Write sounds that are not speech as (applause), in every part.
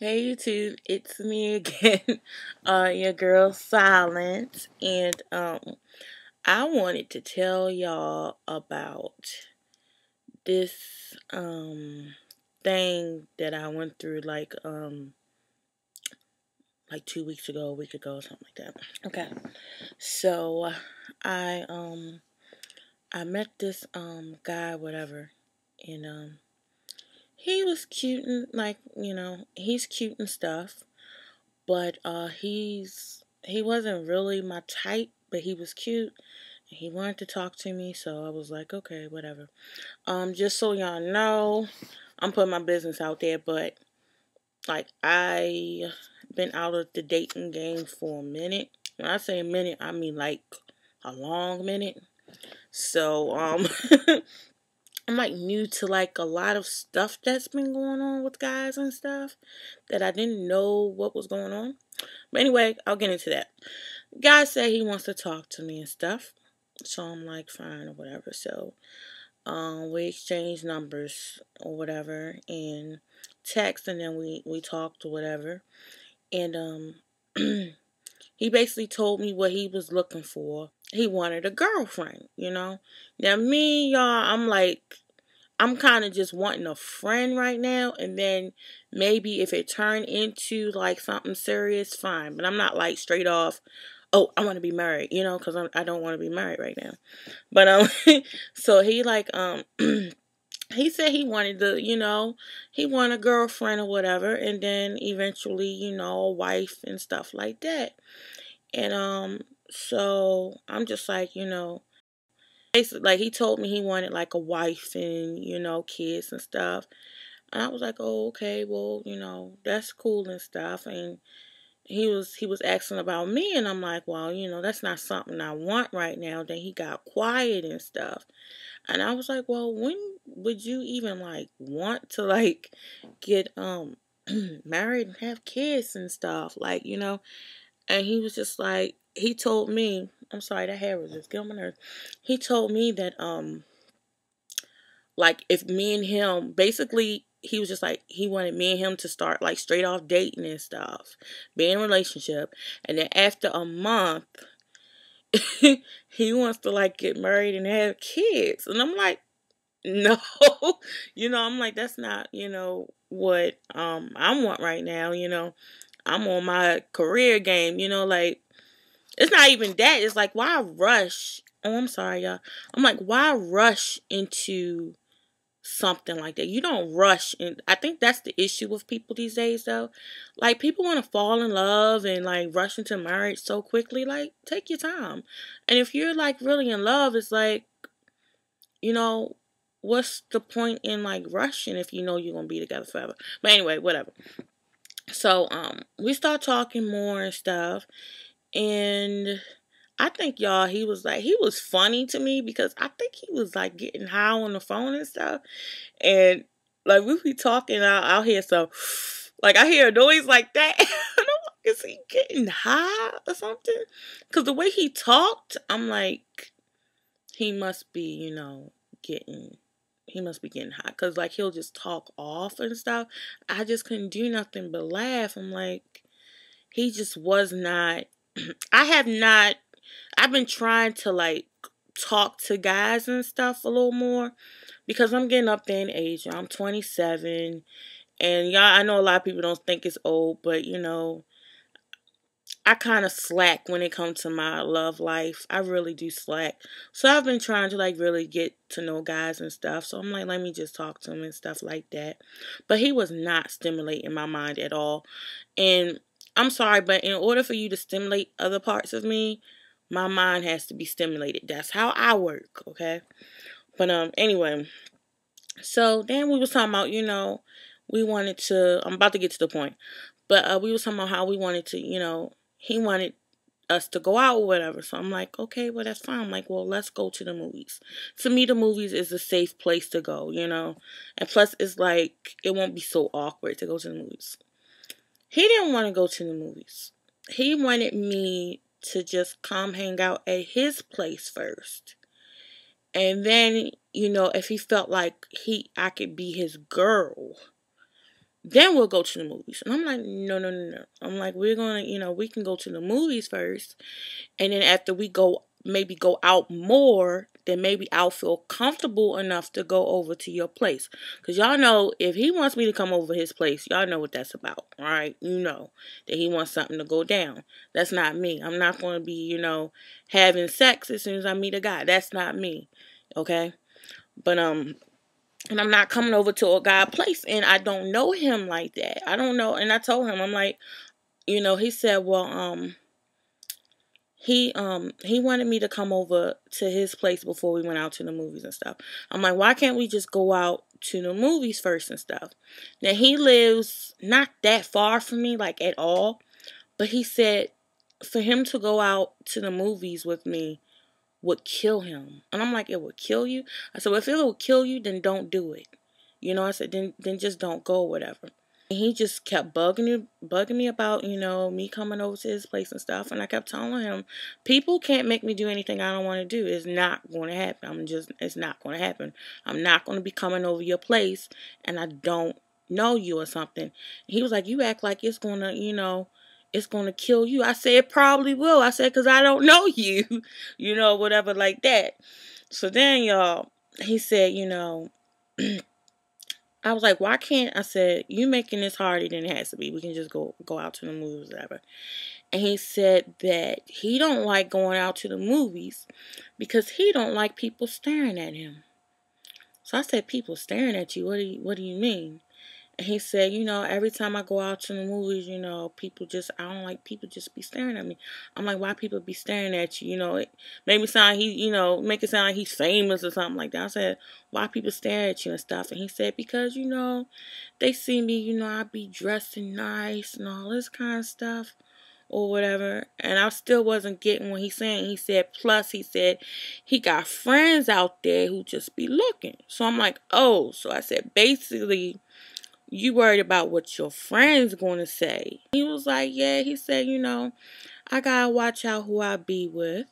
Hey YouTube, it's me again, (laughs) uh, your girl Silence, and um, I wanted to tell y'all about this um thing that I went through like um like two weeks ago, a week ago, something like that. Okay, so I um I met this um guy, whatever, and um he was cute and like you know he's cute and stuff but uh he's he wasn't really my type but he was cute and he wanted to talk to me so i was like okay whatever. Um just so y'all know i'm putting my business out there but like i been out of the dating game for a minute. When i say a minute i mean like a long minute. So um (laughs) I'm like new to like a lot of stuff that's been going on with guys and stuff that I didn't know what was going on. But anyway, I'll get into that. Guy said he wants to talk to me and stuff. So I'm like, fine or whatever. So um, we exchanged numbers or whatever and text and then we, we talked or whatever. And um (clears throat) he basically told me what he was looking for. He wanted a girlfriend, you know. Now me, y'all, I'm like I'm kind of just wanting a friend right now and then maybe if it turned into like something serious, fine. But I'm not like straight off, oh, I want to be married, you know, cuz I don't want to be married right now. But um (laughs) so he like um (clears throat) he said he wanted to, you know, he wanted a girlfriend or whatever, and then eventually, you know, a wife and stuff like that. And um, so I'm just like, you know, basically, like he told me he wanted like a wife and you know kids and stuff. And I was like, oh, okay, well, you know, that's cool and stuff. And he was he was asking about me and I'm like, well, you know, that's not something I want right now. Then he got quiet and stuff. And I was like, well, when would you even like want to like get um (clears throat) married and have kids and stuff? Like, you know, and he was just like he told me I'm sorry, that hair was just getting on my nerves. He told me that um like if me and him basically he was just like he wanted me and him to start like straight off dating and stuff, be in a relationship, and then after a month (laughs) he wants to like get married and have kids. And I'm like, (laughs) no. you know, I'm like, that's not, you know, what um I want right now, you know. I'm on my career game, you know, like it's not even that. It's like why rush? Oh, I'm sorry, y'all. I'm like, why rush into something like that? You don't rush, and I think that's the issue with people these days, though. Like people want to fall in love and like rush into marriage so quickly. Like, take your time. And if you're like really in love, it's like, you know, what's the point in like rushing if you know you're gonna be together forever? But anyway, whatever. So um, we start talking more and stuff, and I think y'all he was like he was funny to me because I think he was like getting high on the phone and stuff. And like we be talking out out here so like I hear a noise like that. (laughs) is he getting high or something? Cause the way he talked, I'm like, he must be, you know, getting he must be getting high. Cause like he'll just talk off and stuff. I just couldn't do nothing but laugh. I'm like, he just was not I have not I've been trying to like talk to guys and stuff a little more because I'm getting up there in age. I'm 27 and y'all I know a lot of people don't think it's old, but you know I kind of slack when it comes to my love life. I really do slack. So I've been trying to like really get to know guys and stuff. So I'm like, let me just talk to him and stuff like that. But he was not stimulating my mind at all. And I'm sorry, but in order for you to stimulate other parts of me, my mind has to be stimulated. That's how I work, okay? But um anyway, so then we was talking about, you know, we wanted to I'm about to get to the point. But uh we was talking about how we wanted to, you know, he wanted us to go out or whatever. So I'm like, okay, well that's fine. I'm like, well, let's go to the movies. To me, the movies is a safe place to go, you know. And plus, it's like it won't be so awkward to go to the movies. He didn't want to go to the movies. He wanted me to just come hang out at his place first. And then, you know, if he felt like he I could be his girl, then we'll go to the movies. And I'm like, no, no, no, no. I'm like, we're gonna, you know, we can go to the movies first, and then after we go, maybe go out more, then maybe I'll feel comfortable enough to go over to your place. Cause y'all know if he wants me to come over his place, y'all know what that's about, right? You know that he wants something to go down. That's not me. I'm not gonna be, you know, having sex as soon as I meet a guy. That's not me. Okay. But um and I'm not coming over to a guy place and I don't know him like that. I don't know and I told him I'm like you know, he said, "Well, um he um he wanted me to come over to his place before we went out to the movies and stuff. I'm like, "Why can't we just go out to the movies first and stuff?" Now he lives not that far from me like at all, but he said for him to go out to the movies with me would kill him. And I'm like, it would kill you? I said, well, if it will kill you, then don't do it. You know, I said, then then just don't go whatever. And he just kept bugging me, bugging me about, you know, me coming over to his place and stuff. And I kept telling him, people can't make me do anything I don't want to do. It's not going to happen. I'm just, it's not going to happen. I'm not going to be coming over your place and I don't know you or something. he was like, you act like it's going to, you know, it's going to kill you. I said, it probably will. I said, because I don't know (laughs) you, you know, whatever like that. So then, y'all, he said, you know, (clears throat) I was like, why can't I said, you making this harder than it has to be. We can just go go out to the movies, whatever. And he said that he don't like going out to the movies because he don't like people staring at him. So I said, people staring at you. What do you What do you mean? He said, you know, every time I go out to the movies, you know, people just, I don't like people just be staring at me. I'm like, why people be staring at you? You know, it made me sound, he, you know, make it sound like he's famous or something like that. I said, why people stare at you and stuff? And he said, because, you know, they see me, you know, I be dressing nice and all this kind of stuff or whatever. And I still wasn't getting what he's saying. He said, plus, he said, he got friends out there who just be looking. So I'm like, oh. So I said, basically, you worried about what your friends going to say. He was like, yeah, he said, you know, I got to watch out who I be with.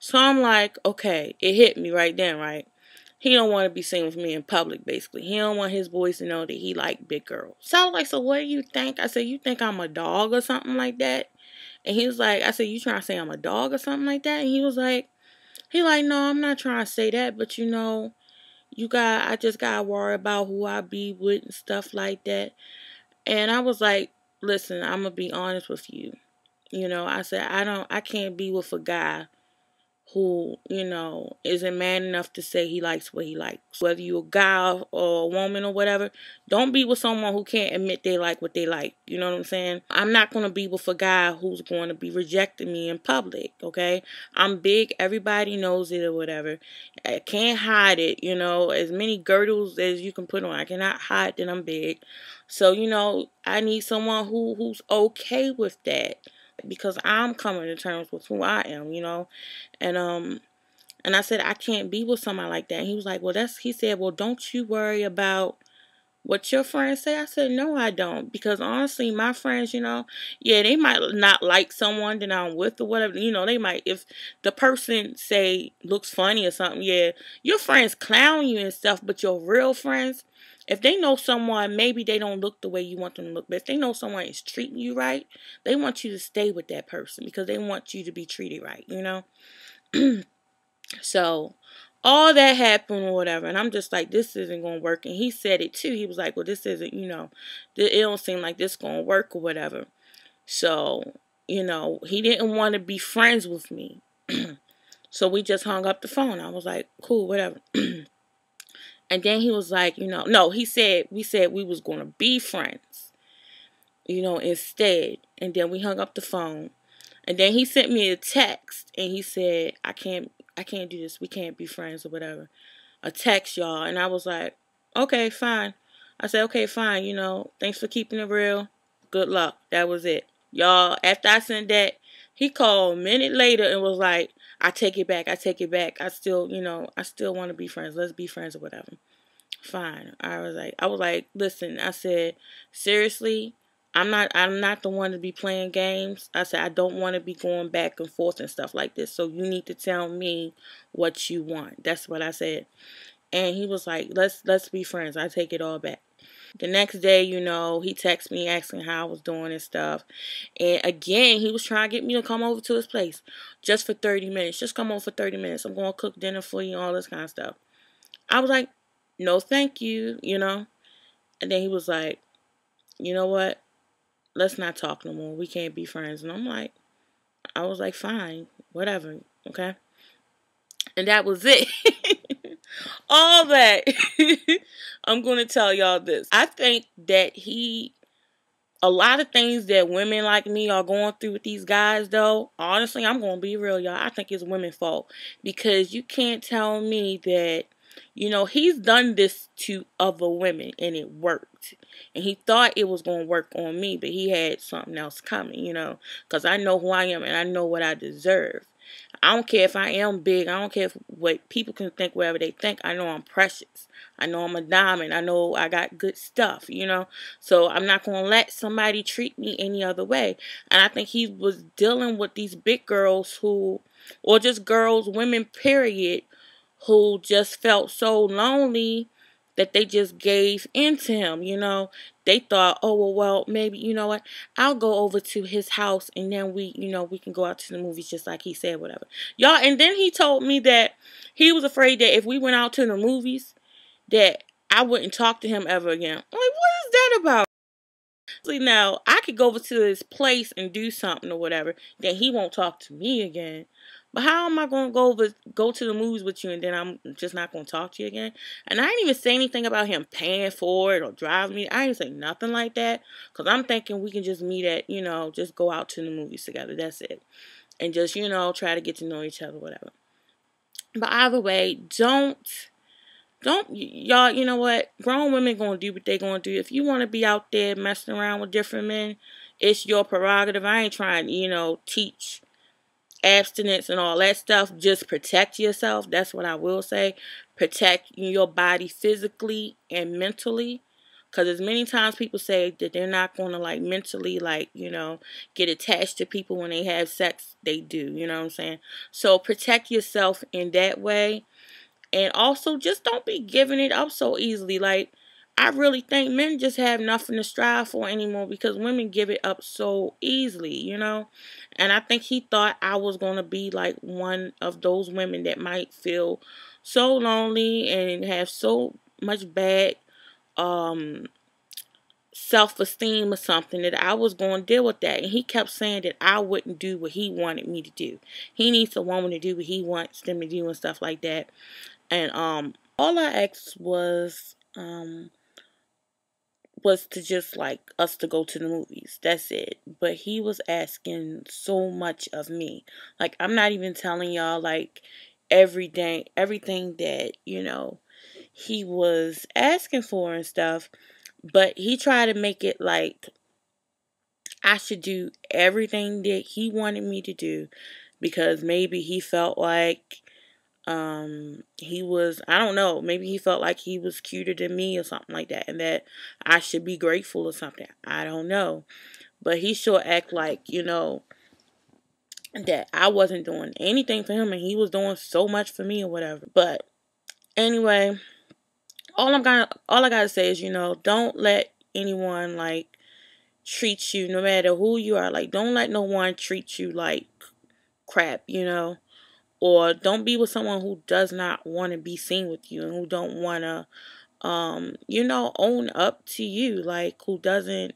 So I'm like, okay, it hit me right then, right? He don't want to be seen with me in public, basically. He don't want his boys to know that he like big girls. So I was like, so what do you think? I said, you think I'm a dog or something like that? And he was like, I said, you trying to say I'm a dog or something like that? And he was like, he like, no, I'm not trying to say that, but you know, you got I just gotta worry about who I be with and stuff like that. And I was like, listen, I'm gonna be honest with you. You know, I said I don't I can't be with a guy who, you know, isn't man enough to say he likes what he likes. Whether you're a guy or a woman or whatever, don't be with someone who can't admit they like what they like. You know what I'm saying? I'm not going to be with a guy who's going to be rejecting me in public, okay? I'm big. Everybody knows it or whatever. I can't hide it, you know, as many girdles as you can put on. I cannot hide that I'm big. So, you know, I need someone who who's okay with that because I'm coming to terms with who I am, you know. And um and I said I can't be with somebody like that. And he was like, "Well, that's he said, "Well, don't you worry about what your friends say." I said, "No, I don't because honestly, my friends, you know, yeah, they might not like someone that I'm with or whatever. You know, they might if the person say looks funny or something, yeah, your friends clown you and stuff, but your real friends, if they know someone, maybe they don't look the way you want them to look, but if they know someone is treating you right, they want you to stay with that person because they want you to be treated right, you know? (clears throat) so all that happened or whatever, and I'm just like, this isn't gonna work. And he said it too. He was like, well, this isn't, you know, it don't seem like this gonna work or whatever. So, you know, he didn't want to be friends with me. (clears throat) so we just hung up the phone. I was like, cool, whatever. (clears throat) And then he was like, you know, no, he said, we said we was going to be friends, you know, instead. And then we hung up the phone. And then he sent me a text and he said, I can't, I can't do this. We can't be friends or whatever. A text, y'all. And I was like, okay, fine. I said, okay, fine. You know, thanks for keeping it real. Good luck. That was it. Y'all, after I sent that, he called a minute later and was like, I take it back. I take it back. I still, you know, I still want to be friends. Let's be friends or whatever. Fine. I was like, I was like, listen. I said, seriously, I'm not. I'm not the one to be playing games. I said I don't want to be going back and forth and stuff like this. So you need to tell me what you want. That's what I said. And he was like, let's let's be friends. I take it all back. The next day, you know, he texted me asking how I was doing and stuff. And again, he was trying to get me to come over to his place just for 30 minutes. Just come over for 30 minutes. I'm going to cook dinner for you, and all this kind of stuff. I was like, no, thank you, you know. And then he was like, you know what? Let's not talk no more. We can't be friends. And I'm like, I was like, fine, whatever, okay? And that was it. (laughs) All that. (laughs) I'm going to tell y'all this. I think that he, a lot of things that women like me are going through with these guys, though, honestly, I'm going to be real, y'all. I think it's women's fault. Because you can't tell me that you know, he's done this to other women and it worked. And he thought it was going to work on me, but he had something else coming, you know, because I know who I am and I know what I deserve. I don't care if I am big. I don't care if what people can think whatever they think. I know I'm precious. I know I'm a diamond. I know I got good stuff, you know. So I'm not going to let somebody treat me any other way. And I think he was dealing with these big girls who, or just girls, women, period, who just felt so lonely that they just gave into him, you know. They thought, oh, well, well, maybe, you know what, I'll go over to his house and then we, you know, we can go out to the movies just like he said, whatever. Y'all, and then he told me that he was afraid that if we went out to the movies, that I wouldn't talk to him ever again. I'm like, what is that about? See, now, I could go over to his place and do something or whatever, then he won't talk to me again. But how am I going to go over, go to the movies with you and then I'm just not going to talk to you again? And I didn't even say anything about him paying for it or driving me. I didn't say nothing like that because I'm thinking we can just meet at, you know, just go out to the movies together. That's it. And just, you know, try to get to know each other, whatever. But either way, don't don't y'all you know what grown women gonna do what they gonna do if you want to be out there messing around with different men it's your prerogative i ain't trying to you know teach abstinence and all that stuff, just protect yourself. That's what I will say. Protect your body physically and mentally. Because as many times people say that they're not going to like mentally, like, you know, get attached to people when they have sex, they do. You know what I'm saying? So protect yourself in that way. And also just don't be giving it up so easily. Like, I really think men just have nothing to strive for anymore because women give it up so easily, you know? And I think he thought I was going to be like one of those women that might feel so lonely and have so much bad um self-esteem or something that I was going to deal with that and he kept saying that I wouldn't do what he wanted me to do. He needs a woman to do what he wants them to do and stuff like that. And um all I asked was um was to just like us to go to the movies. That's it. But he was asking so much of me. Like I'm not even telling y'all like every day everything that, you know, he was asking for and stuff. But he tried to make it like I should do everything that he wanted me to do because maybe he felt like um he was i don't know maybe he felt like he was cuter than me or something like that and that i should be grateful or something i don't know. But he sure act like you know that i wasn't doing anything for him and he was doing so much for me or whatever. But anyway all i'm gonna all i gotta say is you know don't let anyone like treat you no matter who you are like don't let no one treat you like crap you know or don't be with someone who does not want to be seen with you and who don't want to um you know own up to you like who doesn't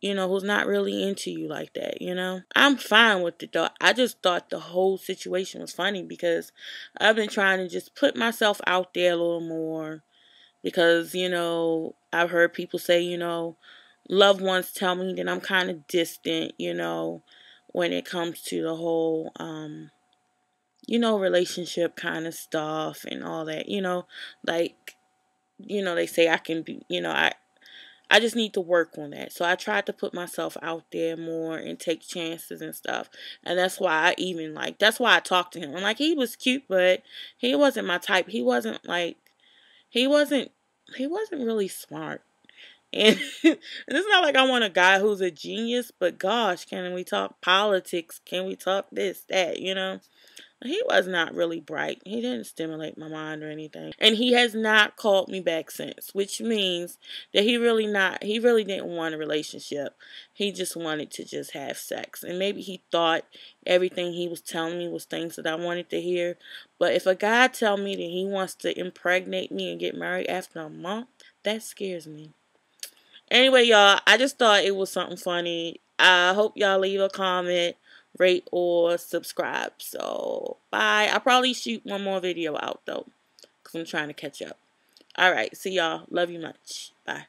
you know who's not really into you like that you know? I'm fine with it though. I just thought the whole situation was funny because i've been trying to just put myself out there a little more because you know i've heard people say you know loved ones tell me that i'm kind of distant you know when it comes to the whole um you know, relationship kind of stuff and all that, you know, like, you know, they say I can be, you know, I, I just need to work on that. So I tried to put myself out there more and take chances and stuff. And that's why I even like that's why I talked to him. And like he was cute, but he wasn't my type. He wasn't like he wasn't he wasn't really smart. And, (laughs) and it's not like I want a guy who's a genius, but gosh, can we talk politics? Can we talk this, that, you know? He was not really bright. He didn't stimulate my mind or anything. And he has not called me back since, which means that he really not he really didn't want a relationship. He just wanted to just have sex. And maybe he thought everything he was telling me was things that I wanted to hear. But if a guy tell me that he wants to impregnate me and get married after a month, that scares me. Anyway, y'all, I just thought it was something funny. I hope y'all leave a comment rate, or subscribe. So, bye. I'll probably shoot one more video out, though, because I'm trying to catch up. All right. See y'all. Love you much. Bye.